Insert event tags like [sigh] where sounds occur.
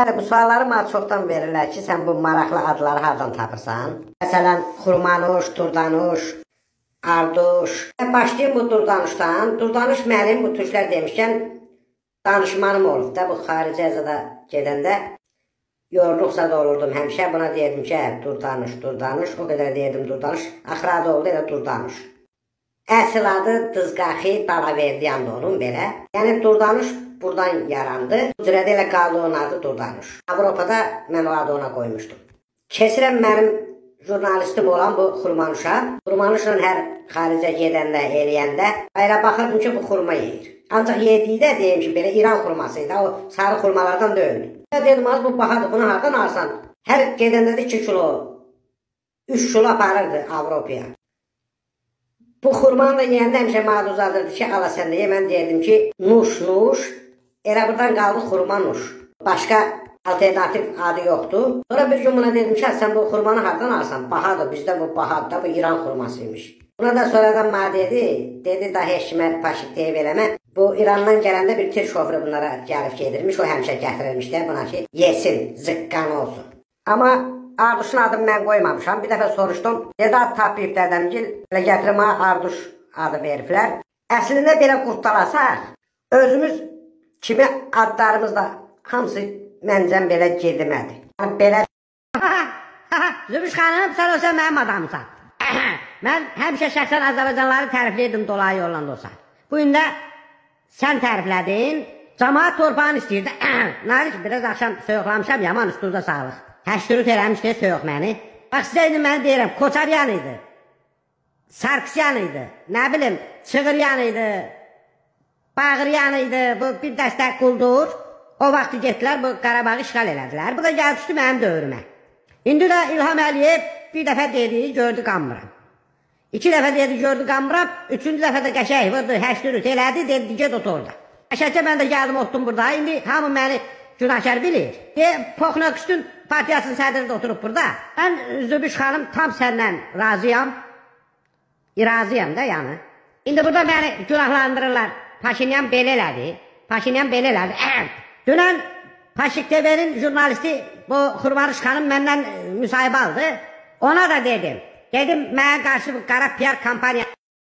Bəli, bu sualları mənə çoxdan verirlər ki, sən bu maraqlı adları hardan tapırsan? Məsələn, xurmanuş, turdanuş, arduş. Başlayım bu durdanuşdan. Durdanuş mənim bu türklər demişkən danışmanım olub da bu xarici əzada gedəndə yorluqsa da olurdum həmişə. Buna deyirdim ki, hə, durdanuş, durdanuş. O qədər deyirdim durdanuş. Axıra da oldu elə durdanuş. Əsl adı Dızqaxi Dalaverdiyandı onun belə. Yəni durdanuş buradan yarandı. Cürədə elə qaldı onun adı Durdanuş. Avropada mən o adı ona qoymuşdum. Keçirəm mənim jurnalistim olan bu xurmanuşa. Xurmanuşla hər xaricə gedəndə, eləyəndə elə baxırdım ki, bu xurma yeyir. Ancaq yedikdə deyim ki, belə İran xurması idi. O sarı xurmalardan deyil. Dedim, az bu bahadır, bunu hardan alsan? Hər gedəndə də 2 kilo, 3 kilo aparırdı Avropaya. Bu xurmanı da yeyəndə həmişə mağdur uzadırdı ki, ala sən də ye. Mən deyirdim ki, nuş, nuş, Elə buradan qaldı xurmanuş. Başqa alternativ adı yoxdur. Sonra bir gün buna dedim ki, sən bu xurmanı hardan alsan? Bahadır, bizdə bu bahadır da, bu İran xurmasıymış. Buna da sonradan mənə dedi, dedi da heç kimə paşik deyib eləmə. Bu İrandan gələndə bir tir şoförü bunlara gəlib gedirmiş, o həmişə gətirirmiş də buna ki, yesin, zıqqan olsun. Amma Arduşun adını mən qoymamışam. Bir dəfə soruşdum. Dedi, ad tapıyıb dədəmgil, elə gətirmə Arduş adı veriblər. Əslində belə qurtalasaq, özümüz kimi adlarımız da hamısı məncəm belə gedmədi. Yəni belə [laughs] Zübüş xanım, sən olsa mənim adamsan. [clears throat] mən həmişə şəxsən Azərbaycanlıları tərifləyirdim dolayı yolla olsa. Bu gün də sən təriflədin, cəmaat torpağını istəyirdi. [clears throat] Nariç, biraz axşam soyuqlamışam, yaman üstünüzə sağlıq. Həşdürüt eləmişdi soyuq məni. Bax, sizə indi mən deyirəm, Koçaryan idi. Sarkisyan idi. Nə bilim, Çığıryan idi. Bağıryan idi, bu bir dəstə quldur. O vaxt getdilər, bu Qarabağı işğal elədilər. Bu da gəlib düşdü mənim dövrümə. İndi də İlham Əliyev bir dəfə dedi, gördü qanmıram. İki dəfə dedi, gördü qanmıram. Üçüncü dəfə də qəşəng vurdu, həşdürüt elədi, dedi, get otur orada. Qəşəkcə mən də gəldim, otdum burada. İndi hamı məni günahkar bilir. De, Poxnoküstün partiyasının sədri də oturub burada. Mən Zübüş xanım tam səndən razıyam. İrazıyam da yəni. İndi burada məni günahlandırırlar. Paşinyan belə elədi. Paşinyan belə elədi. Dünən Paşik TV-nin jurnalisti bu Xurmarış xanım məndən müsahibə aldı. Ona da dedim. Dedim mənə qarşı bu qara PR kampaniya